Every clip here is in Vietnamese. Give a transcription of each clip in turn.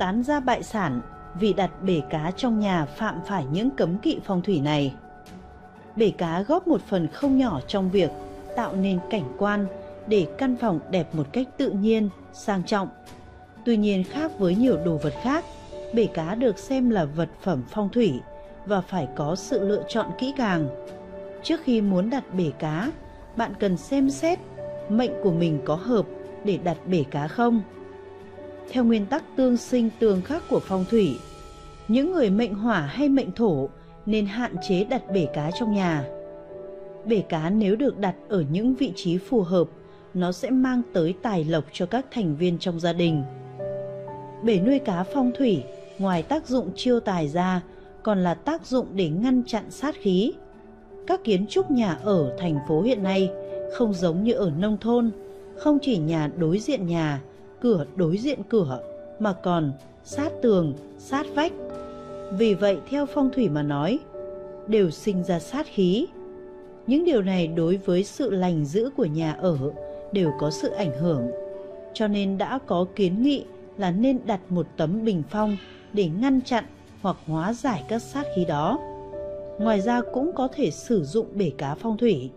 tán ra bại sản vì đặt bể cá trong nhà phạm phải những cấm kỵ phong thủy này. Bể cá góp một phần không nhỏ trong việc tạo nên cảnh quan để căn phòng đẹp một cách tự nhiên, sang trọng. Tuy nhiên khác với nhiều đồ vật khác, bể cá được xem là vật phẩm phong thủy và phải có sự lựa chọn kỹ càng. Trước khi muốn đặt bể cá, bạn cần xem xét mệnh của mình có hợp để đặt bể cá không. Theo nguyên tắc tương sinh tương khắc của phong thủy, những người mệnh hỏa hay mệnh thổ nên hạn chế đặt bể cá trong nhà. Bể cá nếu được đặt ở những vị trí phù hợp, nó sẽ mang tới tài lộc cho các thành viên trong gia đình. Bể nuôi cá phong thủy, ngoài tác dụng chiêu tài ra, còn là tác dụng để ngăn chặn sát khí. Các kiến trúc nhà ở thành phố hiện nay không giống như ở nông thôn, không chỉ nhà đối diện nhà, cửa đối diện cửa, mà còn sát tường, sát vách. Vì vậy theo phong thủy mà nói, đều sinh ra sát khí. Những điều này đối với sự lành giữ của nhà ở đều có sự ảnh hưởng. Cho nên đã có kiến nghị là nên đặt một tấm bình phong để ngăn chặn hoặc hóa giải các sát khí đó. Ngoài ra cũng có thể sử dụng bể cá phong thủy.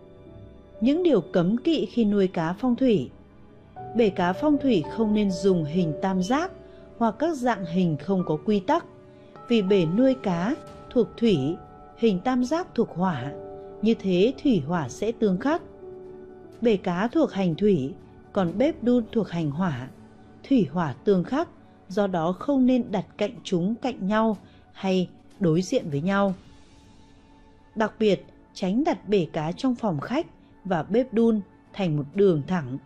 Những điều cấm kỵ khi nuôi cá phong thủy. Bể cá phong thủy không nên dùng hình tam giác hoặc các dạng hình không có quy tắc, vì bể nuôi cá thuộc thủy, hình tam giác thuộc hỏa, như thế thủy hỏa sẽ tương khắc. Bể cá thuộc hành thủy, còn bếp đun thuộc hành hỏa, thủy hỏa tương khắc, do đó không nên đặt cạnh chúng cạnh nhau hay đối diện với nhau. Đặc biệt, tránh đặt bể cá trong phòng khách và bếp đun thành một đường thẳng.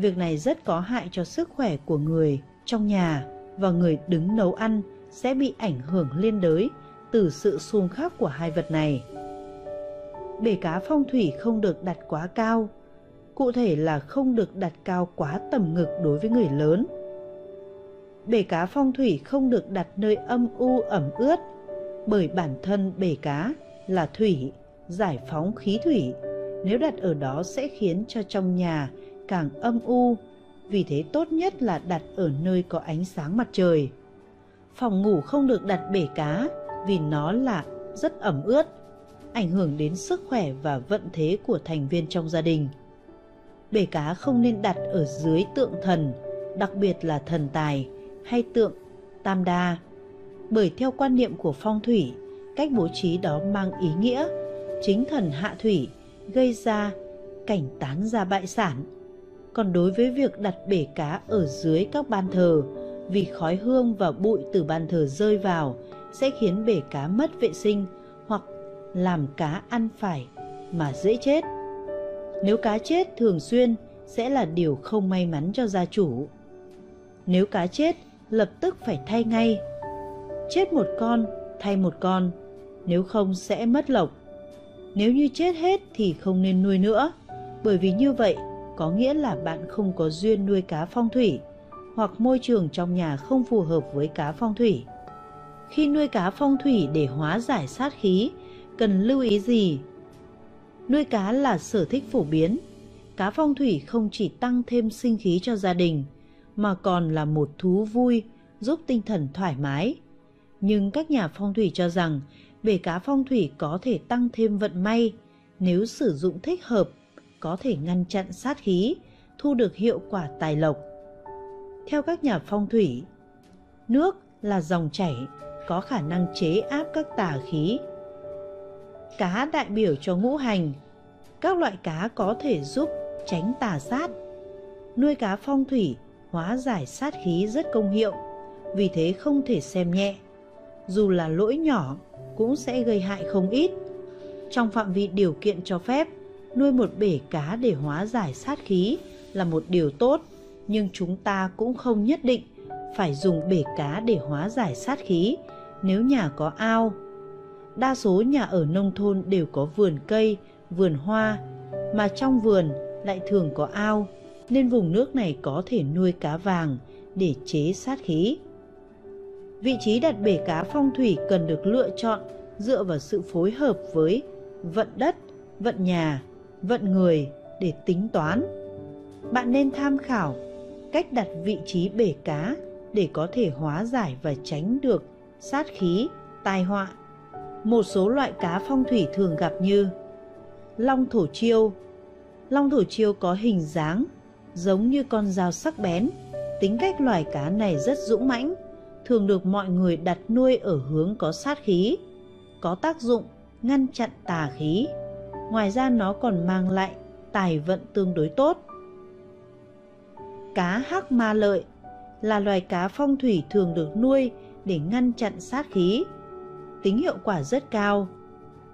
Việc này rất có hại cho sức khỏe của người trong nhà và người đứng nấu ăn sẽ bị ảnh hưởng liên đới từ sự xung khắc của hai vật này. Bể cá phong thủy không được đặt quá cao, cụ thể là không được đặt cao quá tầm ngực đối với người lớn. Bể cá phong thủy không được đặt nơi âm u ẩm ướt, bởi bản thân bể cá là thủy, giải phóng khí thủy. Nếu đặt ở đó sẽ khiến cho trong nhà càng âm u, vì thế tốt nhất là đặt ở nơi có ánh sáng mặt trời. Phòng ngủ không được đặt bể cá vì nó là rất ẩm ướt, ảnh hưởng đến sức khỏe và vận thế của thành viên trong gia đình. Bể cá không nên đặt ở dưới tượng thần, đặc biệt là thần tài hay tượng tam đa. Bởi theo quan niệm của phong thủy, cách bố trí đó mang ý nghĩa chính thần hạ thủy gây ra cảnh tán ra bại sản. Còn đối với việc đặt bể cá ở dưới các ban thờ, vì khói hương và bụi từ ban thờ rơi vào sẽ khiến bể cá mất vệ sinh hoặc làm cá ăn phải mà dễ chết. Nếu cá chết thường xuyên sẽ là điều không may mắn cho gia chủ. Nếu cá chết, lập tức phải thay ngay. Chết một con, thay một con, nếu không sẽ mất lộc. Nếu như chết hết thì không nên nuôi nữa, bởi vì như vậy có nghĩa là bạn không có duyên nuôi cá phong thủy hoặc môi trường trong nhà không phù hợp với cá phong thủy. Khi nuôi cá phong thủy để hóa giải sát khí, cần lưu ý gì? Nuôi cá là sở thích phổ biến. Cá phong thủy không chỉ tăng thêm sinh khí cho gia đình, mà còn là một thú vui, giúp tinh thần thoải mái. Nhưng các nhà phong thủy cho rằng bể cá phong thủy có thể tăng thêm vận may nếu sử dụng thích hợp, có thể ngăn chặn sát khí, thu được hiệu quả tài lộc. Theo các nhà phong thủy, nước là dòng chảy có khả năng chế áp các tà khí. Cá đại biểu cho ngũ hành, các loại cá có thể giúp tránh tà sát. Nuôi cá phong thủy hóa giải sát khí rất công hiệu, vì thế không thể xem nhẹ. Dù là lỗi nhỏ cũng sẽ gây hại không ít. Trong phạm vi điều kiện cho phép, nuôi một bể cá để hóa giải sát khí là một điều tốt, nhưng chúng ta cũng không nhất định phải dùng bể cá để hóa giải sát khí nếu nhà có ao. Đa số nhà ở nông thôn đều có vườn cây, vườn hoa, mà trong vườn lại thường có ao, nên vùng nước này có thể nuôi cá vàng để chế sát khí. Vị trí đặt bể cá phong thủy cần được lựa chọn dựa vào sự phối hợp với vận đất, vận nhà, vận người để tính toán. Bạn nên tham khảo cách đặt vị trí bể cá để có thể hóa giải và tránh được sát khí, tai họa. Một số loại cá phong thủy thường gặp như long thổ chiêu. Long thổ chiêu có hình dáng giống như con dao sắc bén. Tính cách loài cá này rất dũng mãnh, thường được mọi người đặt nuôi ở hướng có sát khí, có tác dụng ngăn chặn tà khí. Ngoài ra nó còn mang lại tài vận tương đối tốt. Cá hắc ma lợi là loài cá phong thủy thường được nuôi để ngăn chặn sát khí. Tính hiệu quả rất cao.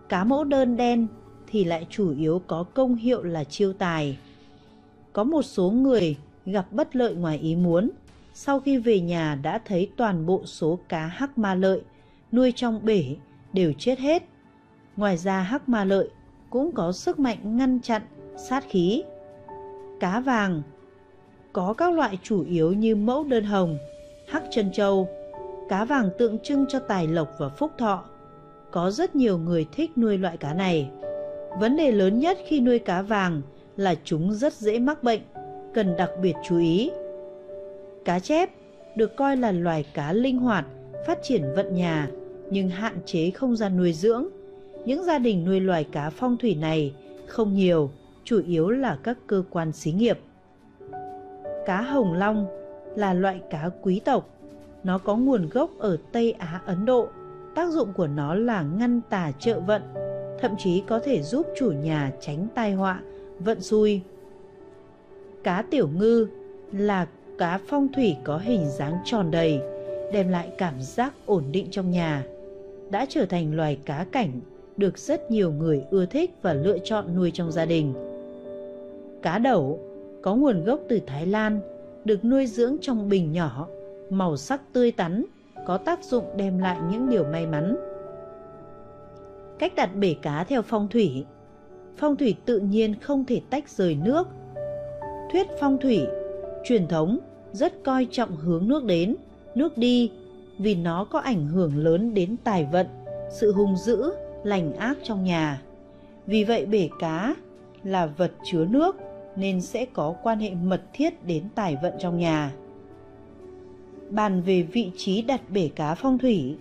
Cá mẫu đơn đen thì lại chủ yếu có công hiệu là chiêu tài. Có một số người gặp bất lợi ngoài ý muốn, sau khi về nhà đã thấy toàn bộ số cá hắc ma lợi nuôi trong bể đều chết hết. Ngoài ra hắc ma lợi cũng có sức mạnh ngăn chặn sát khí. Cá vàng có các loại chủ yếu như mẫu đơn hồng, hắc chân châu, cá vàng tượng trưng cho tài lộc và phúc thọ. Có rất nhiều người thích nuôi loại cá này. Vấn đề lớn nhất khi nuôi cá vàng là chúng rất dễ mắc bệnh, cần đặc biệt chú ý. Cá chép được coi là loài cá linh hoạt, phát triển vận nhà nhưng hạn chế không gian nuôi dưỡng. Những gia đình nuôi loài cá phong thủy này không nhiều, chủ yếu là các cơ quan xí nghiệp. Cá hồng long là loại cá quý tộc. Nó có nguồn gốc ở Tây Á Ấn Độ. Tác dụng của nó là ngăn tà trợ vận, thậm chí có thể giúp chủ nhà tránh tai họa, vận xui. Cá tiểu ngư là cá phong thủy có hình dáng tròn đầy, đem lại cảm giác ổn định trong nhà. Đã trở thành loài cá cảnh được rất nhiều người ưa thích và lựa chọn nuôi trong gia đình. Cá đậu có nguồn gốc từ Thái Lan, được nuôi dưỡng trong bình nhỏ, màu sắc tươi tắn, có tác dụng đem lại những điều may mắn. Cách đặt bể cá theo phong thủy Phong thủy tự nhiên không thể tách rời nước. Thuyết phong thủy, truyền thống rất coi trọng hướng nước đến, nước đi vì nó có ảnh hưởng lớn đến tài vận, sự hung dữ, lành ác trong nhà. Vì vậy bể cá là vật chứa nước nên sẽ có quan hệ mật thiết đến tài vận trong nhà. Bàn về vị trí đặt bể cá phong thủy.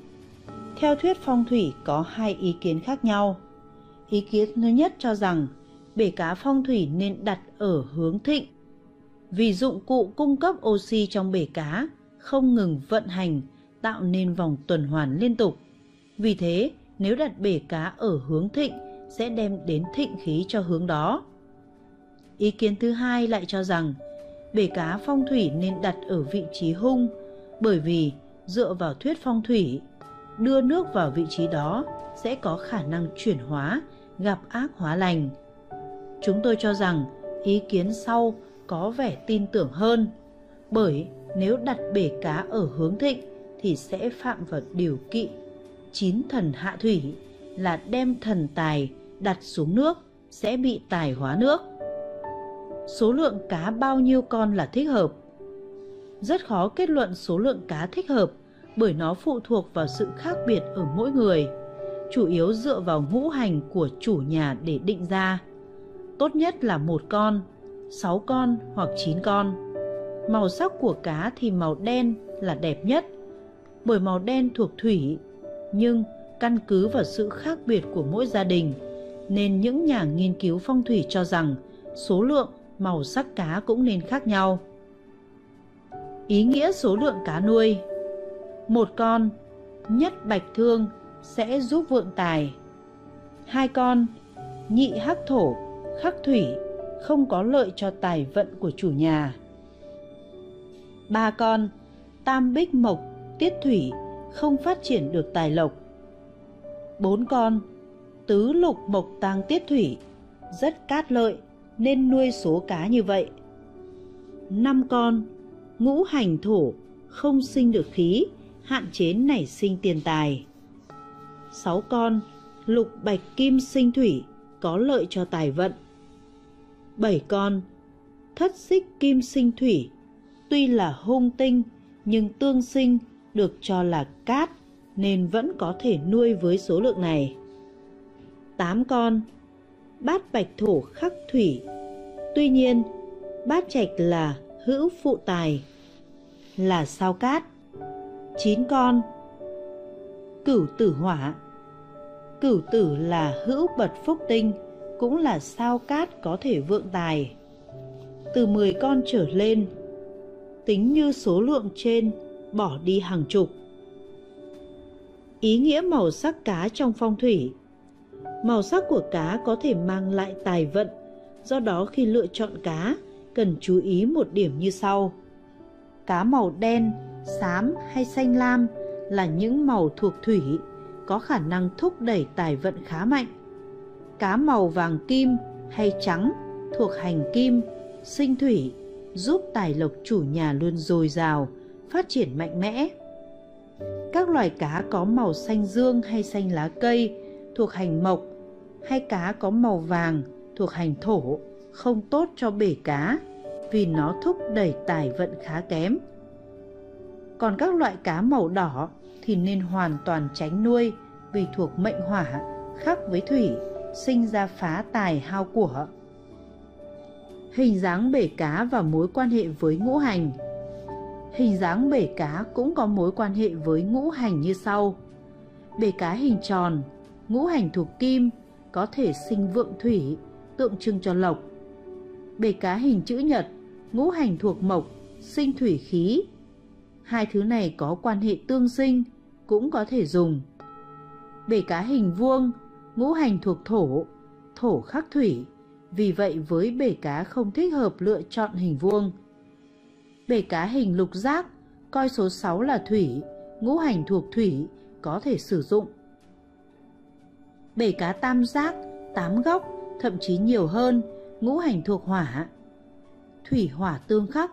Theo thuyết phong thủy có hai ý kiến khác nhau. Ý kiến thứ nhất cho rằng bể cá phong thủy nên đặt ở hướng thịnh vì dụng cụ cung cấp oxy trong bể cá không ngừng vận hành tạo nên vòng tuần hoàn liên tục. Vì thế, nếu đặt bể cá ở hướng thịnh sẽ đem đến thịnh khí cho hướng đó. Ý kiến thứ hai lại cho rằng bể cá phong thủy nên đặt ở vị trí hung bởi vì dựa vào thuyết phong thủy, đưa nước vào vị trí đó sẽ có khả năng chuyển hóa, gặp ác hóa lành. Chúng tôi cho rằng ý kiến sau có vẻ tin tưởng hơn bởi nếu đặt bể cá ở hướng thịnh thì sẽ phạm vào điều kỵ chín thần hạ thủy là đem thần tài đặt xuống nước sẽ bị tài hóa nước. Số lượng cá bao nhiêu con là thích hợp? Rất khó kết luận số lượng cá thích hợp bởi nó phụ thuộc vào sự khác biệt ở mỗi người chủ yếu dựa vào ngũ hành của chủ nhà để định ra. Tốt nhất là một con 6 con hoặc 9 con. Màu sắc của cá thì màu đen là đẹp nhất, bởi màu đen thuộc thủy, nhưng căn cứ vào sự khác biệt của mỗi gia đình, nên những nhà nghiên cứu phong thủy cho rằng số lượng, màu sắc cá cũng nên khác nhau. Ý nghĩa số lượng cá nuôi Một con, nhất bạch thương sẽ giúp vượng tài. Hai con, nhị hắc thổ, khắc thủy không có lợi cho tài vận của chủ nhà. Ba con, tam bích mộc, tiết thủy, không phát triển được tài lộc. Bốn con, tứ lục mộc tang tiết thủy, rất cát lợi nên nuôi số cá như vậy. Năm con, ngũ hành thổ, không sinh được khí, hạn chế nảy sinh tiền tài. Sáu con, lục bạch kim sinh thủy, có lợi cho tài vận bảy con thất xích kim sinh thủy tuy là hung tinh nhưng tương sinh được cho là cát nên vẫn có thể nuôi với số lượng này tám con bát bạch thổ khắc thủy tuy nhiên bát trạch là hữu phụ tài là sao cát. Chín con. Cửu tử hỏa. Cửu tử là hữu bật phúc tinh, cũng là sao cát có thể vượng tài. Từ 10 con trở lên, tính như số lượng trên, bỏ đi hàng chục. Ý nghĩa màu sắc cá trong phong thủy Màu sắc của cá có thể mang lại tài vận, do đó khi lựa chọn cá, cần chú ý một điểm như sau. Cá màu đen, xám hay xanh lam là những màu thuộc thủy, có khả năng thúc đẩy tài vận khá mạnh. Cá màu vàng kim hay trắng thuộc hành kim, sinh thủy, giúp tài lộc chủ nhà luôn dồi dào, phát triển mạnh mẽ. Các loài cá có màu xanh dương hay xanh lá cây thuộc hành mộc hay cá có màu vàng thuộc hành thổ không tốt cho bể cá vì nó thúc đẩy tài vận khá kém. Còn các loại cá màu đỏ thì nên hoàn toàn tránh nuôi vì thuộc mệnh hỏa khác với thủy, sinh ra phá tài hao của. Hình dáng bể cá và mối quan hệ với ngũ hành Hình dáng bể cá cũng có mối quan hệ với ngũ hành như sau. Bể cá hình tròn, ngũ hành thuộc kim, có thể sinh vượng thủy, tượng trưng cho lộc. Bể cá hình chữ nhật, ngũ hành thuộc mộc, sinh thủy khí. Hai thứ này có quan hệ tương sinh, cũng có thể dùng. Bể cá hình vuông, ngũ hành thuộc thổ, thổ khắc thủy, vì vậy với bể cá không thích hợp lựa chọn hình vuông. Bể cá hình lục giác, coi số 6 là thủy, ngũ hành thuộc thủy, có thể sử dụng. Bể cá tam giác, tám góc, thậm chí nhiều hơn, ngũ hành thuộc hỏa. Thủy hỏa tương khắc,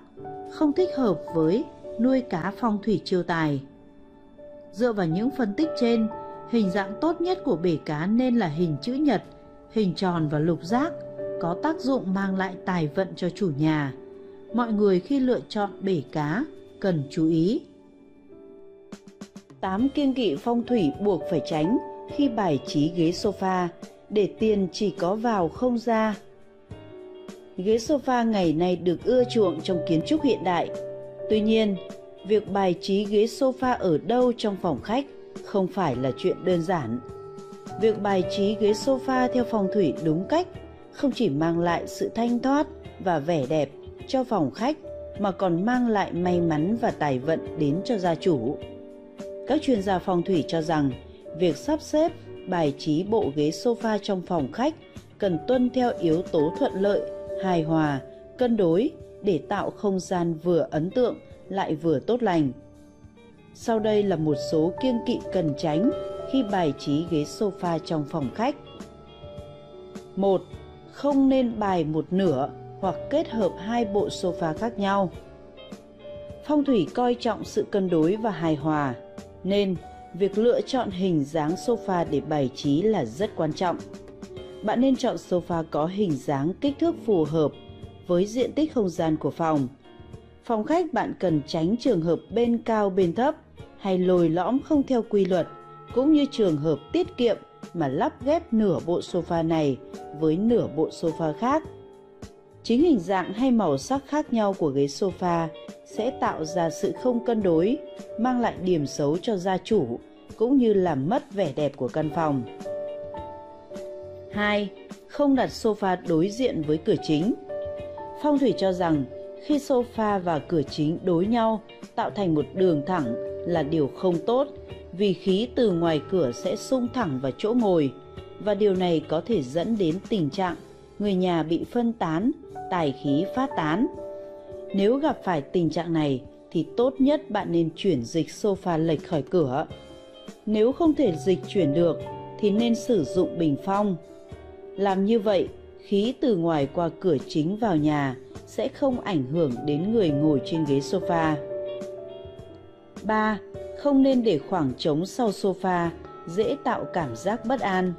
không thích hợp với nuôi cá phong thủy chiêu tài. Dựa vào những phân tích trên, hình dạng tốt nhất của bể cá nên là hình chữ nhật, hình tròn và lục giác, có tác dụng mang lại tài vận cho chủ nhà. Mọi người khi lựa chọn bể cá cần chú ý. 8 kiêng kỵ phong thủy buộc phải tránh khi bài trí ghế sofa để tiền chỉ có vào không ra. Ghế sofa ngày nay được ưa chuộng trong kiến trúc hiện đại. Tuy nhiên, việc bài trí ghế sofa ở đâu trong phòng khách không phải là chuyện đơn giản. Việc bài trí ghế sofa theo phong thủy đúng cách không chỉ mang lại sự thanh thoát và vẻ đẹp cho phòng khách mà còn mang lại may mắn và tài vận đến cho gia chủ. Các chuyên gia phong thủy cho rằng việc sắp xếp, bài trí bộ ghế sofa trong phòng khách cần tuân theo yếu tố thuận lợi, hài hòa, cân đối để tạo không gian vừa ấn tượng lại vừa tốt lành. Sau đây là một số kiêng kỵ cần tránh khi bài trí ghế sofa trong phòng khách. 1. Không nên bài một nửa hoặc kết hợp hai bộ sofa khác nhau. Phong thủy coi trọng sự cân đối và hài hòa, nên việc lựa chọn hình dáng sofa để bày trí là rất quan trọng. Bạn nên chọn sofa có hình dáng kích thước phù hợp với diện tích không gian của phòng. Phòng khách bạn cần tránh trường hợp bên cao bên thấp hay lồi lõm không theo quy luật, cũng như trường hợp tiết kiệm mà lắp ghép nửa bộ sofa này với nửa bộ sofa khác. Chính hình dạng hay màu sắc khác nhau của ghế sofa sẽ tạo ra sự không cân đối, mang lại điểm xấu cho gia chủ cũng như làm mất vẻ đẹp của căn phòng. 2. Không đặt sofa đối diện với cửa chính. Phong thủy cho rằng khi sofa và cửa chính đối nhau tạo thành một đường thẳng là điều không tốt vì khí từ ngoài cửa sẽ xung thẳng vào chỗ ngồi và điều này có thể dẫn đến tình trạng người nhà bị phân tán, tài khí phát tán. Nếu gặp phải tình trạng này thì tốt nhất bạn nên chuyển dịch sofa lệch khỏi cửa. Nếu không thể dịch chuyển được thì nên sử dụng bình phong. Làm như vậy, khí từ ngoài qua cửa chính vào nhà sẽ không ảnh hưởng đến người ngồi trên ghế sofa. 3. Không nên để khoảng trống sau sofa, dễ tạo cảm giác bất an.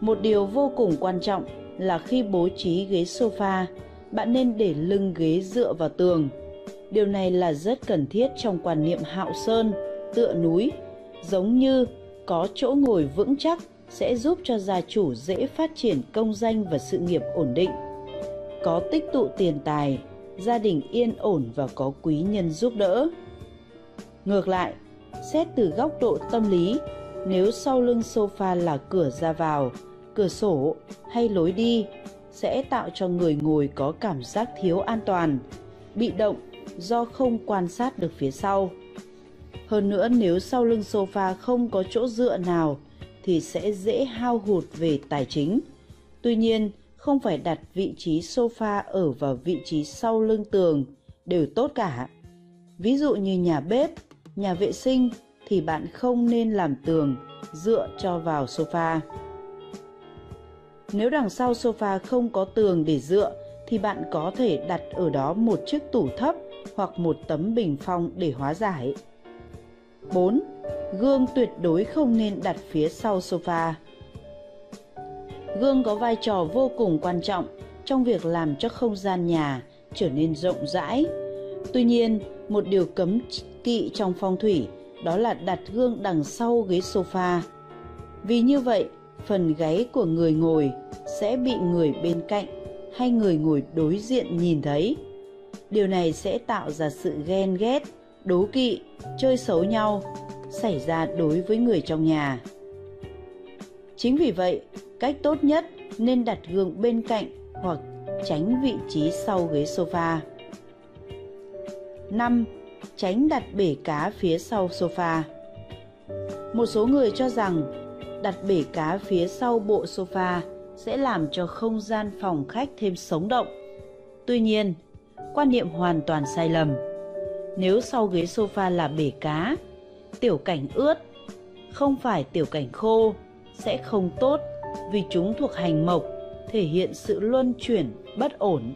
Một điều vô cùng quan trọng là khi bố trí ghế sofa, bạn nên để lưng ghế dựa vào tường. Điều này là rất cần thiết trong quan niệm hạo sơn, tựa núi, giống như có chỗ ngồi vững chắc sẽ giúp cho gia chủ dễ phát triển công danh và sự nghiệp ổn định. Có tích tụ tiền tài, gia đình yên ổn và có quý nhân giúp đỡ. Ngược lại, xét từ góc độ tâm lý, nếu sau lưng sofa là cửa ra vào, cửa sổ hay lối đi sẽ tạo cho người ngồi có cảm giác thiếu an toàn, bị động do không quan sát được phía sau. Hơn nữa nếu sau lưng sofa không có chỗ dựa nào thì sẽ dễ hao hụt về tài chính. Tuy nhiên, không phải đặt vị trí sofa ở vào vị trí sau lưng tường đều tốt cả. Ví dụ như nhà bếp, nhà vệ sinh thì bạn không nên làm tường dựa cho vào sofa. Nếu đằng sau sofa không có tường để dựa thì bạn có thể đặt ở đó một chiếc tủ thấp hoặc một tấm bình phong để hóa giải. 4. Gương tuyệt đối không nên đặt phía sau sofa. Gương có vai trò vô cùng quan trọng trong việc làm cho không gian nhà trở nên rộng rãi. Tuy nhiên, một điều cấm kỵ trong phong thủy đó là đặt gương đằng sau ghế sofa. Vì như vậy, phần gáy của người ngồi sẽ bị người bên cạnh hay người ngồi đối diện nhìn thấy. Điều này sẽ tạo ra sự ghen ghét, đố kỵ, chơi xấu nhau xảy ra đối với người trong nhà. Chính vì vậy, cách tốt nhất nên đặt gương bên cạnh hoặc tránh vị trí sau ghế sofa. 5. Tránh đặt bể cá phía sau sofa. Một số người cho rằng đặt bể cá phía sau bộ sofa sẽ làm cho không gian phòng khách thêm sống động. Tuy nhiên, quan niệm hoàn toàn sai lầm. Nếu sau ghế sofa là bể cá, tiểu cảnh ướt, không phải tiểu cảnh khô sẽ không tốt vì chúng thuộc hành mộc, thể hiện sự luân chuyển, bất ổn.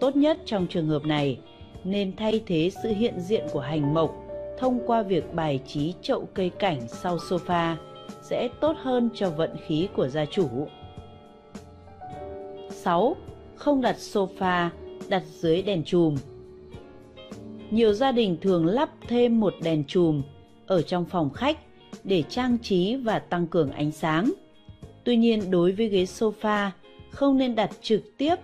Tốt nhất trong trường hợp này nên thay thế sự hiện diện của hành mộc thông qua việc bài trí chậu cây cảnh sau sofa sẽ tốt hơn cho vận khí của gia chủ. 6. Không đặt sofa đặt dưới đèn chùm. Nhiều gia đình thường lắp thêm một đèn chùm ở trong phòng khách để trang trí và tăng cường ánh sáng. Tuy nhiên đối với ghế sofa không nên đặt trực tiếp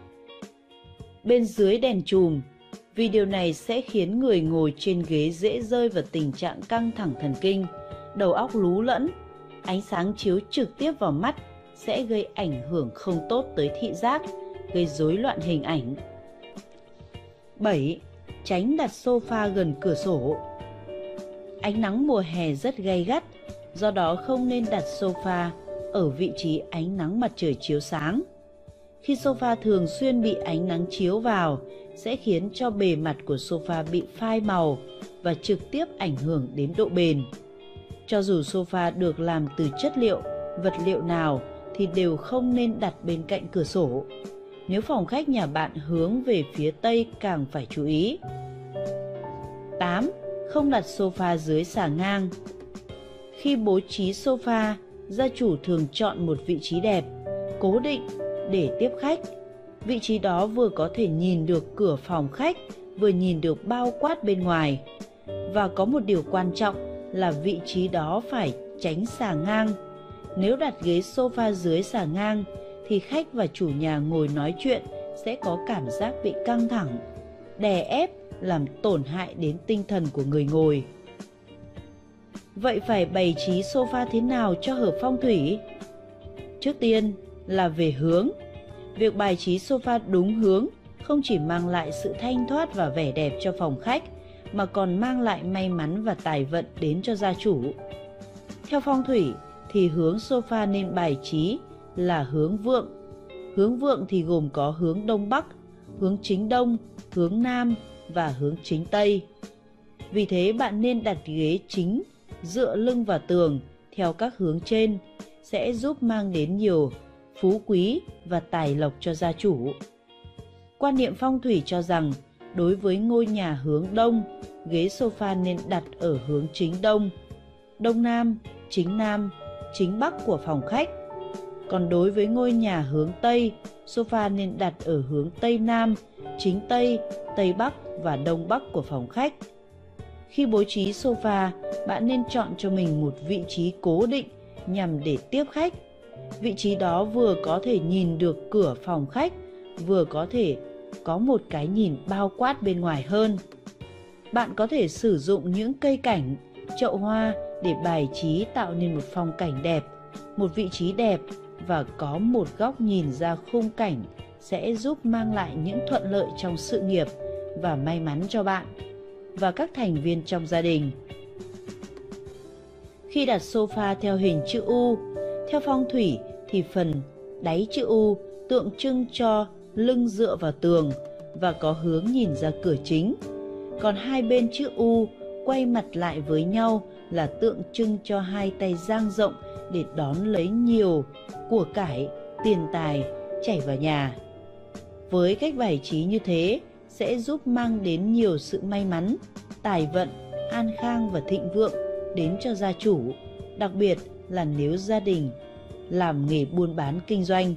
bên dưới đèn chùm vì điều này sẽ khiến người ngồi trên ghế dễ rơi vào tình trạng căng thẳng thần kinh, đầu óc lú lẫn, ánh sáng chiếu trực tiếp vào mắt sẽ gây ảnh hưởng không tốt tới thị giác, gây rối loạn hình ảnh. 7. Tránh đặt sofa gần cửa sổ. Ánh nắng mùa hè rất gay gắt, do đó không nên đặt sofa ở vị trí ánh nắng mặt trời chiếu sáng. Khi sofa thường xuyên bị ánh nắng chiếu vào sẽ khiến cho bề mặt của sofa bị phai màu và trực tiếp ảnh hưởng đến độ bền. Cho dù sofa được làm từ chất liệu, vật liệu nào thì đều không nên đặt bên cạnh cửa sổ. Nếu phòng khách nhà bạn hướng về phía tây càng phải chú ý. 8. Không đặt sofa dưới xà ngang. Khi bố trí sofa, gia chủ thường chọn một vị trí đẹp, cố định để tiếp khách. Vị trí đó vừa có thể nhìn được cửa phòng khách, vừa nhìn được bao quát bên ngoài. Và có một điều quan trọng là vị trí đó phải tránh xà ngang. Nếu đặt ghế sofa dưới xà ngang thì khách và chủ nhà ngồi nói chuyện sẽ có cảm giác bị căng thẳng, đè ép làm tổn hại đến tinh thần của người ngồi. Vậy phải bày trí sofa thế nào cho hợp phong thủy? Trước tiên là về hướng. Việc bài trí sofa đúng hướng không chỉ mang lại sự thanh thoát và vẻ đẹp cho phòng khách mà còn mang lại may mắn và tài vận đến cho gia chủ. Theo phong thủy thì hướng sofa nên bài trí là hướng vượng. Hướng vượng thì gồm có hướng đông bắc, hướng chính đông, hướng nam và hướng chính tây. Vì thế bạn nên đặt ghế chính dựa lưng vào tường theo các hướng trên sẽ giúp mang đến nhiều phú quý và tài lộc cho gia chủ. Quan niệm phong thủy cho rằng đối với ngôi nhà hướng đông, ghế sofa nên đặt ở hướng chính đông, đông nam, chính nam, chính bắc của phòng khách. Còn đối với ngôi nhà hướng tây, sofa nên đặt ở hướng tây nam, chính tây, tây bắc và đông bắc của phòng khách. Khi bố trí sofa, bạn nên chọn cho mình một vị trí cố định nhằm để tiếp khách Vị trí đó vừa có thể nhìn được cửa phòng khách, vừa có thể có một cái nhìn bao quát bên ngoài hơn. Bạn có thể sử dụng những cây cảnh, chậu hoa để bài trí tạo nên một phong cảnh đẹp, một vị trí đẹp và có một góc nhìn ra khung cảnh sẽ giúp mang lại những thuận lợi trong sự nghiệp và may mắn cho bạn và các thành viên trong gia đình. Khi đặt sofa theo hình chữ U, theo phong thủy thì phần đáy chữ U tượng trưng cho lưng dựa vào tường và có hướng nhìn ra cửa chính. Còn hai bên chữ U quay mặt lại với nhau là tượng trưng cho hai tay dang rộng để đón lấy nhiều của cải, tiền tài chảy vào nhà. Với cách bài trí như thế sẽ giúp mang đến nhiều sự may mắn, tài vận, an khang và thịnh vượng đến cho gia chủ, đặc biệt là nếu gia đình làm nghề buôn bán kinh doanh.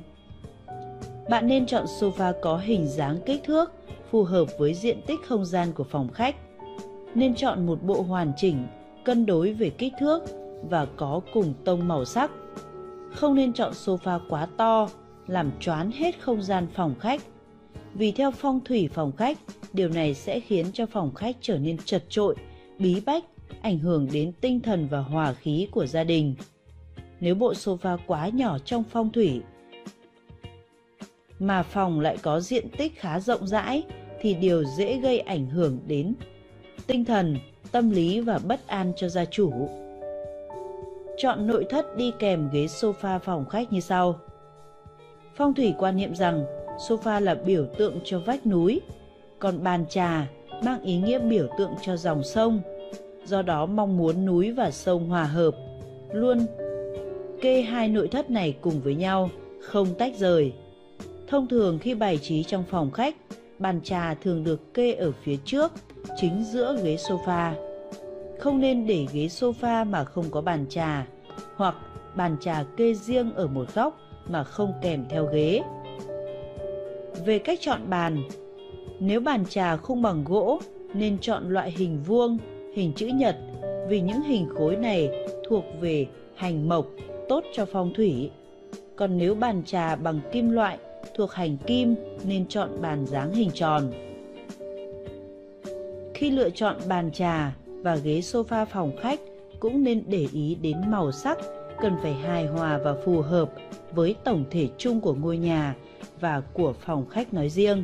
Bạn nên chọn sofa có hình dáng kích thước phù hợp với diện tích không gian của phòng khách. Nên chọn một bộ hoàn chỉnh, cân đối về kích thước và có cùng tông màu sắc. Không nên chọn sofa quá to, làm choán hết không gian phòng khách. Vì theo phong thủy phòng khách, điều này sẽ khiến cho phòng khách trở nên chật trội, bí bách, ảnh hưởng đến tinh thần và hòa khí của gia đình. Nếu bộ sofa quá nhỏ trong phong thủy mà phòng lại có diện tích khá rộng rãi thì điều dễ gây ảnh hưởng đến tinh thần, tâm lý và bất an cho gia chủ. Chọn nội thất đi kèm ghế sofa phòng khách như sau. Phong thủy quan niệm rằng sofa là biểu tượng cho vách núi, còn bàn trà mang ý nghĩa biểu tượng cho dòng sông. Do đó mong muốn núi và sông hòa hợp, luôn kê hai nội thất này cùng với nhau, không tách rời. Thông thường khi bày trí trong phòng khách, bàn trà thường được kê ở phía trước, chính giữa ghế sofa. Không nên để ghế sofa mà không có bàn trà, hoặc bàn trà kê riêng ở một góc mà không kèm theo ghế. Về cách chọn bàn, nếu bàn trà không bằng gỗ nên chọn loại hình vuông, hình chữ nhật vì những hình khối này thuộc về hành mộc tốt cho phong thủy. Còn nếu bàn trà bằng kim loại thuộc hành kim nên chọn bàn dáng hình tròn. Khi lựa chọn bàn trà và ghế sofa phòng khách cũng nên để ý đến màu sắc, cần phải hài hòa và phù hợp với tổng thể chung của ngôi nhà và của phòng khách nói riêng.